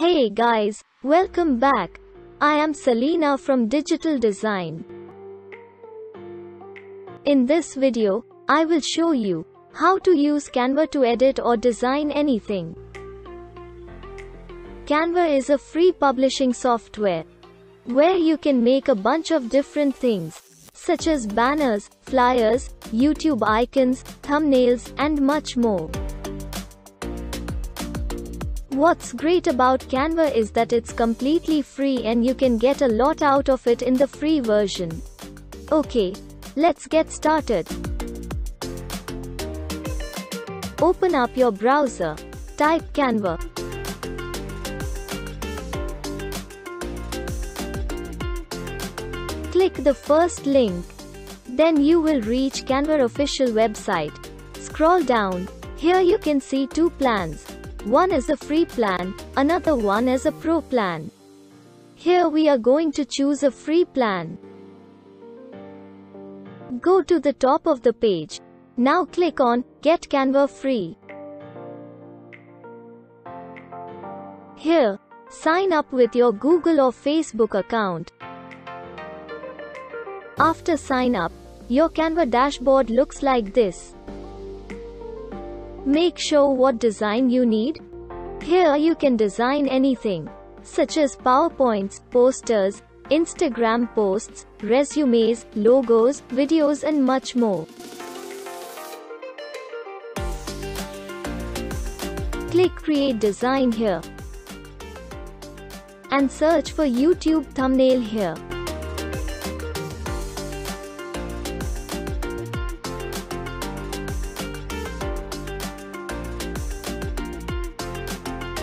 Hey guys, welcome back. I am Selena from Digital Design. In this video, I will show you how to use Canva to edit or design anything. Canva is a free publishing software where you can make a bunch of different things such as banners, flyers, YouTube icons, thumbnails, and much more. What's great about Canva is that it's completely free and you can get a lot out of it in the free version. Okay, let's get started. Open up your browser. Type Canva. Click the first link. Then you will reach Canva official website. Scroll down. Here you can see two plans. One is a free plan, another one is a pro plan. Here we are going to choose a free plan. Go to the top of the page. Now click on Get Canva Free. Here, sign up with your Google or Facebook account. After sign up, your Canva dashboard looks like this. Make sure what design you need. Here you can design anything, such as PowerPoints, posters, Instagram posts, resumes, logos, videos and much more. Click Create Design here. And search for YouTube thumbnail here.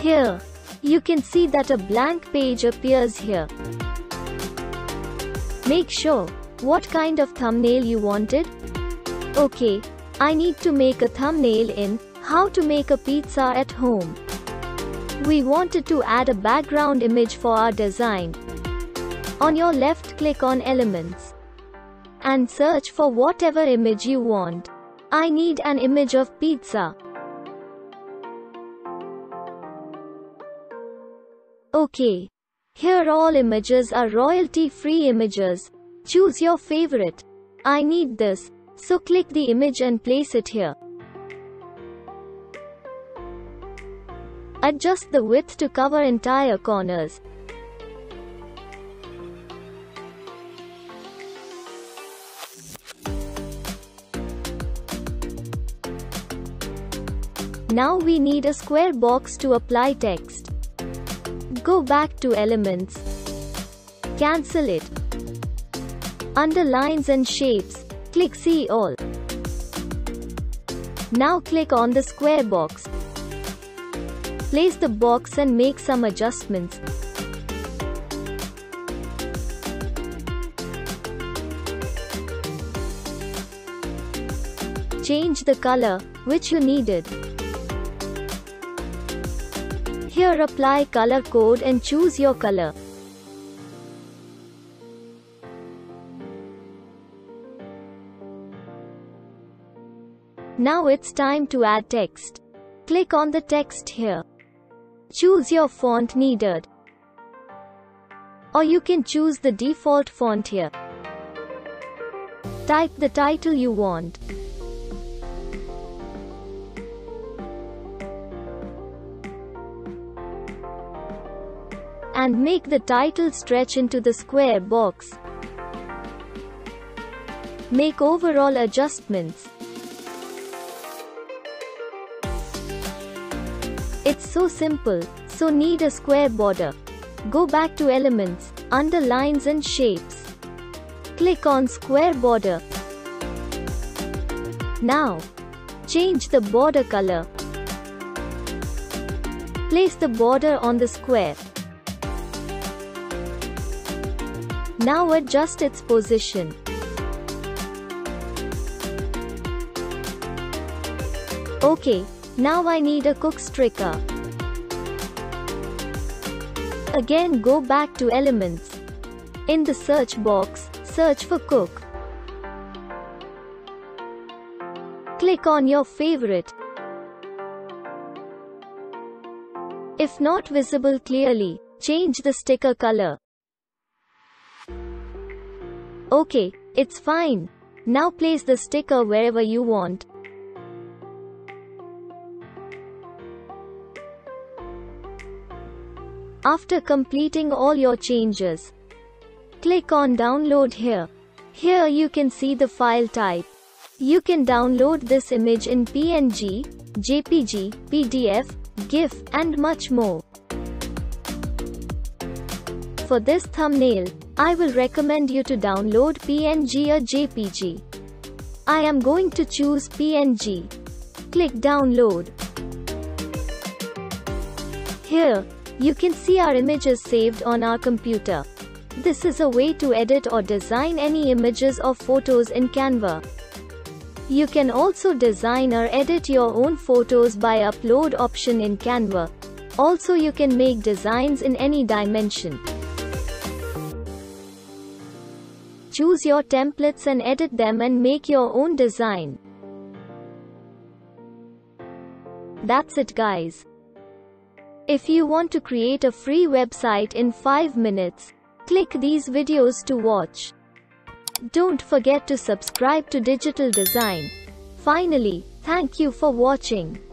Here, you can see that a blank page appears here. Make sure what kind of thumbnail you wanted. Okay, I need to make a thumbnail in how to make a pizza at home. We wanted to add a background image for our design. On your left click on elements and search for whatever image you want. I need an image of pizza. Okay. Here all images are royalty-free images. Choose your favorite. I need this, so click the image and place it here. Adjust the width to cover entire corners. Now we need a square box to apply text. Go back to Elements. Cancel it. Under Lines and Shapes, click See All. Now click on the square box. Place the box and make some adjustments. Change the color, which you needed. Here apply color code and choose your color. Now it's time to add text. Click on the text here. Choose your font needed. Or you can choose the default font here. Type the title you want. And make the title stretch into the square box. Make overall adjustments. It's so simple, so need a square border. Go back to Elements, under Lines and Shapes. Click on Square Border. Now, change the border color. Place the border on the square. Now adjust its position. Okay, now I need a Cook sticker. Again go back to Elements. In the search box, search for Cook. Click on your favorite. If not visible clearly, change the sticker color. Okay, it's fine. Now place the sticker wherever you want. After completing all your changes, click on download here. Here you can see the file type. You can download this image in PNG, JPG, PDF, GIF, and much more. For this thumbnail, I will recommend you to download PNG or JPG. I am going to choose PNG. Click download. Here, you can see our images saved on our computer. This is a way to edit or design any images or photos in Canva. You can also design or edit your own photos by upload option in Canva. Also you can make designs in any dimension. Choose your templates and edit them and make your own design. That's it guys. If you want to create a free website in 5 minutes, click these videos to watch. Don't forget to subscribe to Digital Design. Finally, thank you for watching.